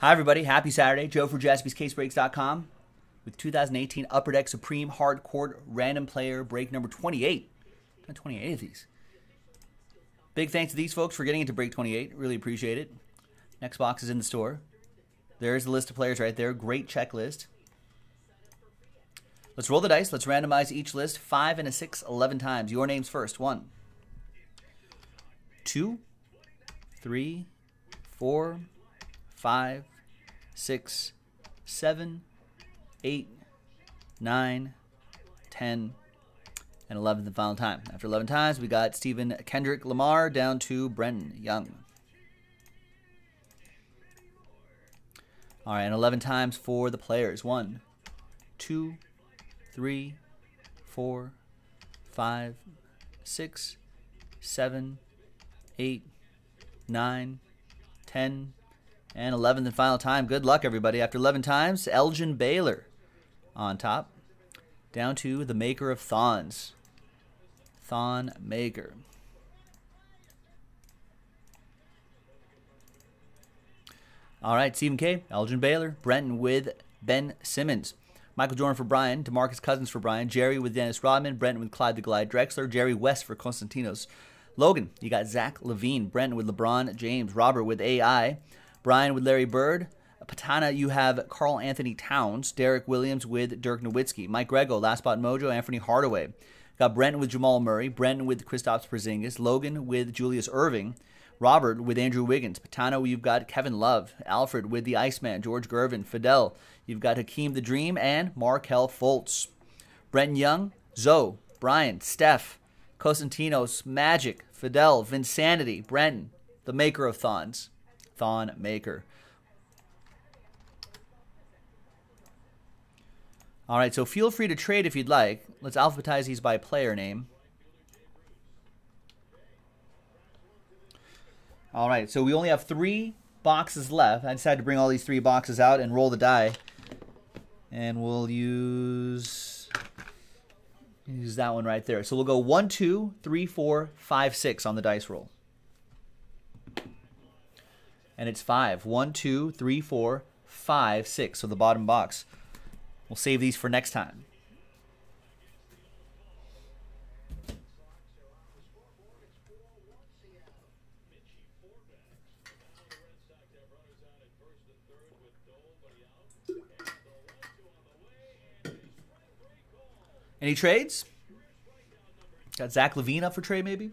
Hi, everybody. Happy Saturday. Joe for jaspyscasebreaks.com with 2018 Upper Deck Supreme Hard Court Random Player Break number 28. Done 28 of these. Big thanks to these folks for getting into Break 28. Really appreciate it. Next box is in the store. There's the list of players right there. Great checklist. Let's roll the dice. Let's randomize each list 5 and a 6, 11 times. Your names first. 1, 2, 3, 4, five, six, seven, eight, nine, ten, and 11 the final time. After 11 times, we got Stephen Kendrick Lamar down to Brenton Young. All right, and 11 times for the players. One, two, three, four, five, six, seven, eight, nine, ten, and 11th and final time. Good luck, everybody. After 11 times, Elgin Baylor on top. Down to the maker of Thons. Thon Maker. All right, Stephen K. Elgin Baylor. Brenton with Ben Simmons. Michael Jordan for Brian. DeMarcus Cousins for Brian. Jerry with Dennis Rodman. Brenton with Clyde the Glide Drexler. Jerry West for Constantinos. Logan, you got Zach LaVine. Brenton with LeBron James. Robert with AI. Brian with Larry Bird. Uh, Patana, you have Karl Anthony Towns. Derek Williams with Dirk Nowitzki. Mike Grego, Last Spot Mojo. Anfernee Hardaway. Got Brenton with Jamal Murray. Brenton with Kristaps Porzingis. Logan with Julius Erving, Robert with Andrew Wiggins. Patano, you've got Kevin Love. Alfred with the Iceman. George Gervin. Fidel, you've got Hakeem the Dream. And Markelle Fultz. Brenton Young. Zoe. Brian. Steph. Costantinos. Magic. Fidel. Vinsanity. Brenton. The maker of Thons. Thon Maker. All right, so feel free to trade if you'd like. Let's alphabetize these by player name. All right, so we only have three boxes left. I decided to bring all these three boxes out and roll the die. And we'll use use that one right there. So we'll go one, two, three, four, five, six on the dice roll and it's five. One, two, three, four, five, six. So the bottom box. We'll save these for next time. Any trades? Got Zach LaVine up for trade, maybe?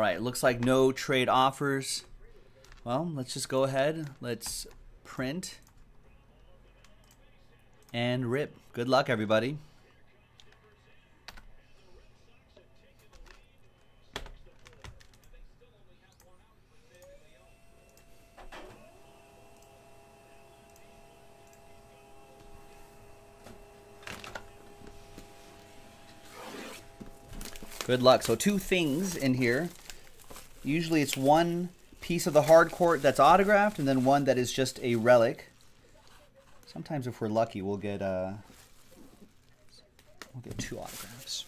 right, looks like no trade offers. Well, let's just go ahead. Let's print and rip. Good luck, everybody. Good luck. So two things in here. Usually it's one piece of the hard court that's autographed and then one that is just a relic. Sometimes if we're lucky, we'll get uh, we'll get two autographs.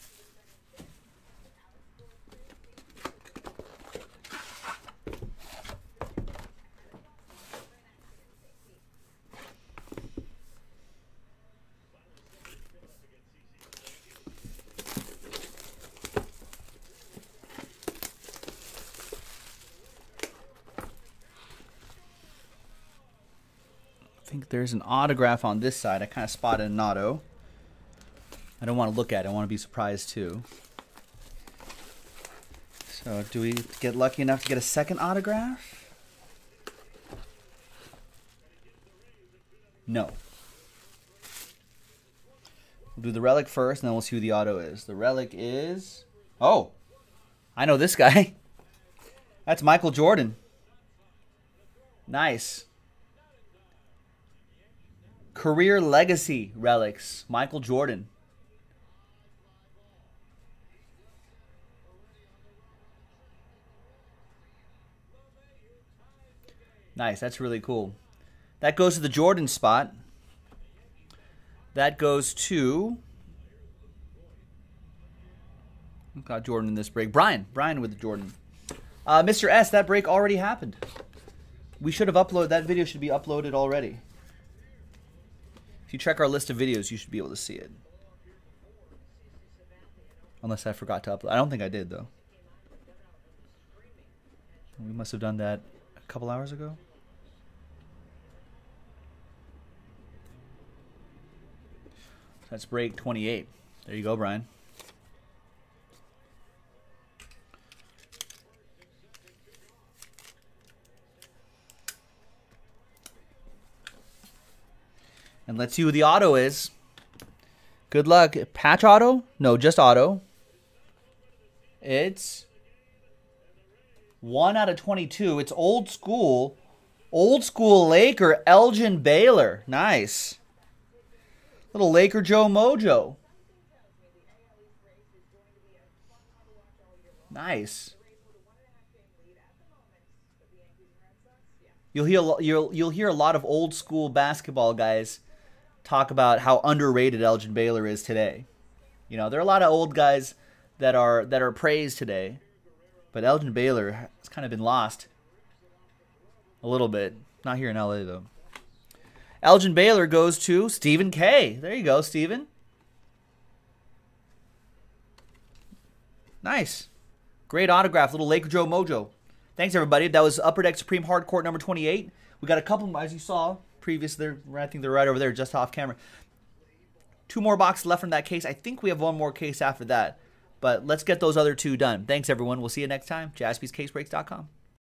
Think there's an autograph on this side. I kind of spotted an auto. I don't want to look at it. I want to be surprised too. So do we get lucky enough to get a second autograph? No. We'll do the relic first, and then we'll see who the auto is. The relic is... Oh! I know this guy. That's Michael Jordan. Nice. Career legacy relics. Michael Jordan. Nice. That's really cool. That goes to the Jordan spot. That goes to. Got Jordan in this break. Brian. Brian with Jordan. Uh, Mr. S, that break already happened. We should have uploaded. That video should be uploaded already. If you check our list of videos, you should be able to see it. Unless I forgot to upload. I don't think I did, though. We must have done that a couple hours ago. That's break 28. There you go, Brian. And let's see who the auto is. Good luck. Patch auto? No, just auto. It's 1 out of 22. It's old school. Old school Laker, Elgin Baylor. Nice. Little Laker Joe Mojo. Nice. You'll hear you'll you'll hear a lot of old school basketball guys talk about how underrated Elgin Baylor is today. You know, there are a lot of old guys that are that are praised today, but Elgin Baylor has kind of been lost a little bit. Not here in LA though. Elgin Baylor goes to Stephen K. There you go, Stephen. Nice. Great autograph, little Laker Joe Mojo. Thanks, everybody. That was Upper Deck Supreme Hardcourt number 28. We got a couple, as you saw previous, there. I think they're right over there, just off camera. Two more boxes left from that case. I think we have one more case after that. But let's get those other two done. Thanks, everyone. We'll see you next time. JaspysCaseBreaks.com.